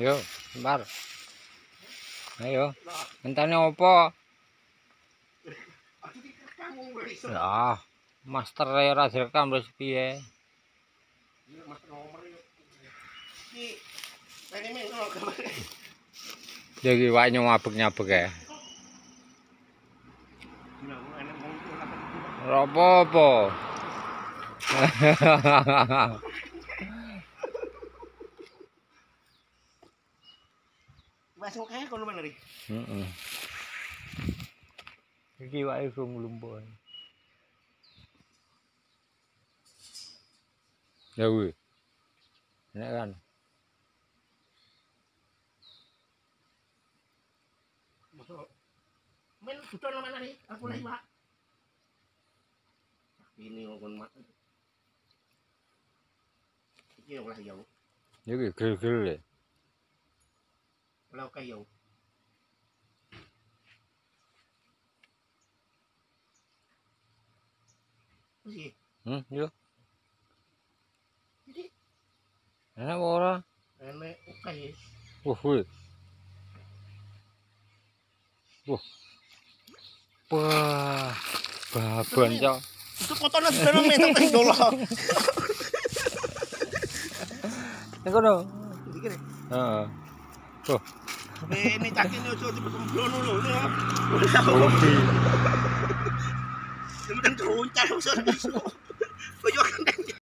Yo, bentar. Ayo. Entane opo? Ya, master e ora direkam wis piye? Iya, Mas nomor yo. Iki Ini men ngono kabare. Ya iki wae nyabek-nyabek e. Nah, enek wong iku ora ketemu. Ora apa-apa. Masuk kae kono bener iki. Heeh. Iki wae sing lumpuh. Ya kuwi. Enak kan? Masuk. Men sudah mana nih? Aku lagi pak. Ini ngomong mak. Iki yang lah jauh. Ya kuwi gel-gel. Kayak jauh. Masih. Hmm, yo. Jadi Enak ora? enek oke. Wah, kuwi. Wah. Wah. Baban, Cok. Itu nang meter kan dolo. Nek kono. Heeh. Oh, Ini cakin itu tipe kemblono lho. hobi. Kemudian teruncar usah iso.